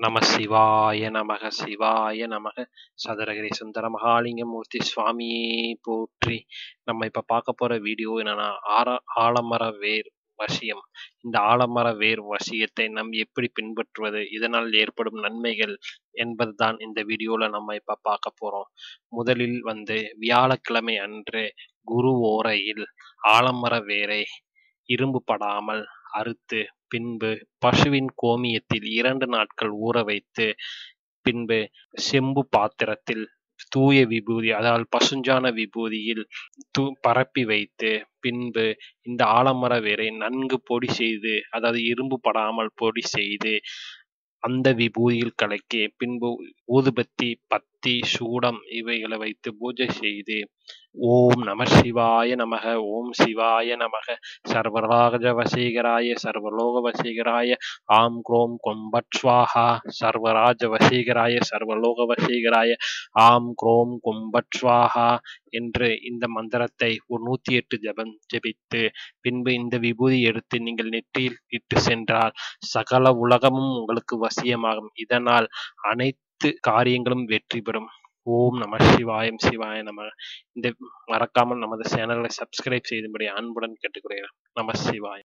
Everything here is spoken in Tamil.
நம சிவாய நமக சிவாய நமக. சதுரகிரி சுந்தர மகாலிங்கமூர்த்தி சுவாமியே போற்றி. நம்ம இப்போ பார்க்க போற வீடியோ என்னன்னா ஆர ஆலமர வேர் வசியம். இந்த ஆலமர வேர் வசியத்தை நம் எப்படி பின்பற்றுவது இதனால் ஏற்படும் நன்மைகள் என்பதுதான் இந்த வீடியோவில் நம்ம இப்போ பார்க்க போறோம். முதலில் வந்து வியாழக்கிழமை அன்று குரு ஓரையில் ஆலமர வேரை இரும்பு படாமல் அறுத்து பின்பு பசுவின் கோமியத்தில் இரண்டு நாட்கள் ஊற வைத்து பின்பு செம்பு பாத்திரத்தில் தூய விபூதி அதாவது பசுஞ்சான விபூதியில் தூ பரப்பி வைத்து பின்பு இந்த ஆலமர வேரை நன்கு பொடி செய்து அதாவது இரும்பு படாமல் பொடி செய்து அந்த விபூதியில் கலக்கி பின்பு ஊதுபத்தி பத்தி சூடம் இவைகளை வைத்து பூஜை செய்து. ஓம் நம சிவாய நமக ஓம் சிவாய நமக. சர்வராஜ வசீகராய சர்வலோக வசீகராய ஆம் குரோம் கொம்பட் ஸ்வாஹா. சர்வராஜ வசீகராய சர்வலோக வசீகராய ஆம் குரோம் கும்பட்ஸ்வாஹா என்று இந்த மந்திரத்தை ஒரு நூத்தி எட்டு ஜபம் ஜபித்து பின்பு இந்த விபூதி எடுத்து நீங்கள் நெற்றியில் இட்டு சென்றால் சகல உலகமும் உங்களுக்கு வசியமாகும். இதனால் அனைத்து காரியங்களும் வெற்றி பெறும். ஓம் நம சிவாயம் சிவாய நம. இந்த மறக்காமல் நமது சேனலை சப்ஸ்கிரைப் செய்தும்படி அன்புடன் கேட்டுக்கொள்கிறேன். நம சிவாயம்.